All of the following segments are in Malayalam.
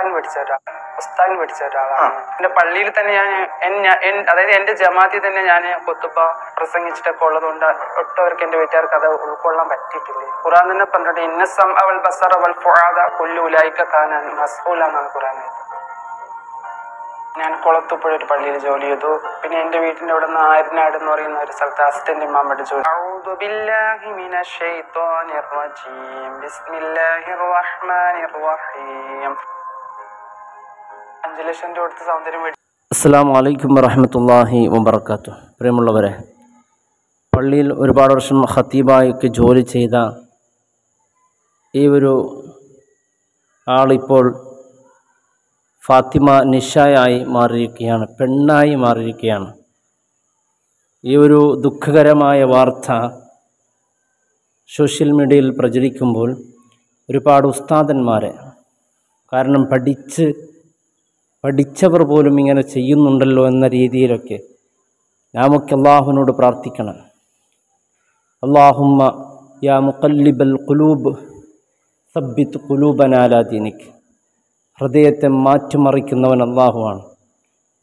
ഉസ്താദിന് പഠിച്ച ഒരാൾ ഉസ്താദിന് പഠിച്ച ഒരാളാണ്. എന്റെ പള്ളിയിൽ തന്നെ ഞാൻ അതായത് എന്റെ ജമാത്തിൽ തന്നെ ഞാൻ കൊത്തുപ്പ പ്രസംഗിച്ചിട്ടൊക്കെ ഉള്ളതുകൊണ്ട് ഒട്ടവർക്ക് എന്റെ വീട്ടുകാർക്ക് അത് ഉൾക്കൊള്ളാൻ പറ്റിയിട്ടില്ല. ഖുറാൻ തന്നെ പറഞ്ഞിട്ട് ഇന്നസം അവൽ ബസറ വൽ ഫുആദ കുല്ലു ഉലൈക കാന മസ്ഊല എന്നാണ് ഖുറാൻ ഞാൻ കുളത്തുപ്പുഴ ഒരു പള്ളിയിൽ ജോലി ചെയ്തു. പിന്നെ എന്റെ വീട്ടിന്റെ അവിടെ നിന്ന് ആയിരനാട് എന്ന് പറയുന്ന ഒരു സ്ഥലത്ത് അസിസ്റ്റന്റ് ഇമാമയുടെ ജോലി. ബിസ്മില്ലാഹിർ റഹ്മാനിർ റഹീം. അഞ്ചു ലക്ഷം സൗന്ദര്യം വബർക്കാത്തു പ്രിയമുള്ളവരെ പള്ളിയിൽ ഒരുപാട് വർഷം ഹത്തീബായൊക്കെ ജോലി ചെയ്ത ഈ ഒരു ആളിപ്പോൾ ഫാത്തിമ നിഷായായി മാറിയിരിക്കുകയാണ് പെണ്ണായി മാറിയിരിക്കുകയാണ്. ഈ ഒരു ദുഃഖകരമായ വാർത്ത സോഷ്യൽ മീഡിയയിൽ പ്രചരിക്കുമ്പോൾ ഒരുപാട് ഉസ്താദന്മാരെ കാരണം പഠിച്ച് പഠിച്ചവർ പോലും ഇങ്ങനെ ചെയ്യുന്നുണ്ടല്ലോ എന്ന രീതിയിലൊക്കെ നാമൊക്കെ അള്ളാഹുവിനോട് പ്രാർത്ഥിക്കണം. അള്ളാഹുമ്മ യാ മുക്കല്ലിബൽ കുലൂബ് സബ്ബിത്ത് കുലൂബനാലാദീനിക്ക് ഹൃദയത്തെ മാറ്റിമറിക്കുന്നവൻ അള്ളാഹുവാണ്.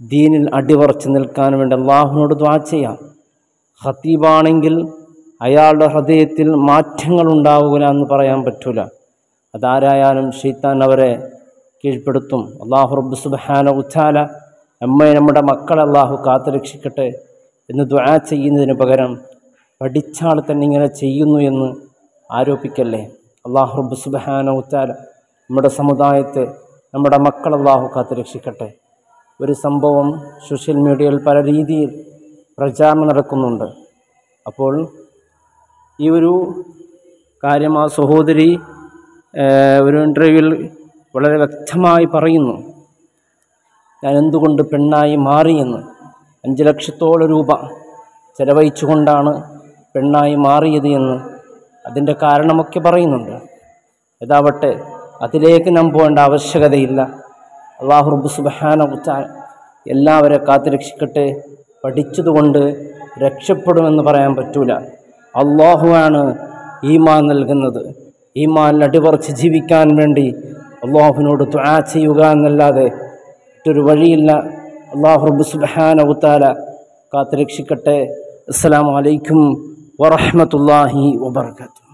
ദീനിൽ അടിവറച്ച് നിൽക്കാൻ വേണ്ടി അള്ളാഹുവിനോട് ദ്വാ ചെയ്യാം. ഹത്തീബാണെങ്കിൽ അയാളുടെ ഹൃദയത്തിൽ മാറ്റങ്ങൾ ഉണ്ടാവുക എന്ന് പറയാൻ പറ്റൂല. അതാരായാലും ഷെയ്ത്താൻ അവരെ കീഴ്പ്പെടുത്തും. അള്ളാഹു റബ്ബ് സുബാന ഉച്ചാല നമ്മെ നമ്മുടെ മക്കളെ അള്ളാഹു കാത്തുരക്ഷിക്കട്ടെ എന്ന് ദ്വാ ചെയ്യുന്നതിന് പകരം പഠിച്ചാൾ തന്നെ ഇങ്ങനെ ചെയ്യുന്നു എന്ന് ആരോപിക്കല്ലേ? അള്ളാഹു റബ്ബ് സുബാന ഉച്ചാല നമ്മുടെ സമുദായത്തെ നമ്മുടെ മക്കൾ അള്ളാഹു കാത്തുരക്ഷിക്കട്ടെ. ഒരു സംഭവം സോഷ്യൽ മീഡിയയിൽ പല രീതിയിൽ പ്രചാരണം നടക്കുന്നുണ്ട്. അപ്പോൾ ഈ ഒരു കാര്യം ആ സഹോദരി ഒരു ഇന്റർവ്യൂവിൽ വളരെ വ്യക്തമായി പറയുന്നു. ഞാൻ എന്തുകൊണ്ട് പെണ്ണായി മാറിയെന്ന് അഞ്ച് ലക്ഷത്തോളം രൂപ ചെലവഴിച്ചുകൊണ്ടാണ് പെണ്ണായി മാറിയത് എന്ന് അതിന്റെ കാരണമൊക്കെ പറയുന്നുണ്ട്. ഇതാവട്ടെ അതിലേക്ക് നാം പോകേണ്ട ആവശ്യകതയില്ല. അള്ളാഹു റബ്ബ് സുബഹാന എല്ലാവരെ കാത്തുരക്ഷിക്കട്ടെ പഠിച്ചതുകൊണ്ട് രക്ഷപ്പെടുമെന്ന് പറയാൻ പറ്റൂല. അള്ളാഹുവാണ് ഈമാൻ നൽകുന്നത്. ഈമാൻ അടിവറച്ച് ജീവിക്കാൻ വേണ്ടി അള്ളാഹുവിനോട് ത്വാ ചെയ്യുക എന്നല്ലാതെ മറ്റൊരു വഴിയില്ല. അള്ളാഹു റബ്ബ് സുബഹാന ഉത്താല കാത്തുരക്ഷിക്കട്ടെ. അസ്സാം വലൈക്കും വറഹ്മത്തുള്ളാഹി വബർക്കാത്തു.